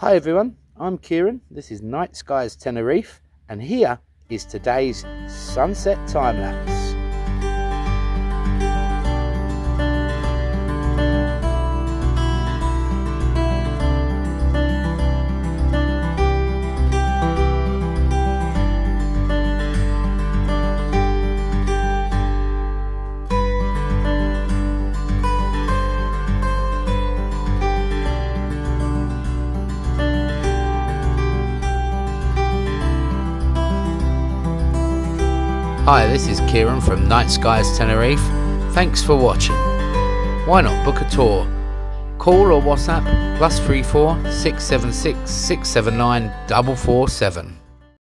Hi everyone, I'm Kieran. This is Night Skies Tenerife, and here is today's sunset time lapse. Hi, this is Kieran from Night Skies Tenerife. Thanks for watching. Why not book a tour? Call or WhatsApp plus 34 676 679 447.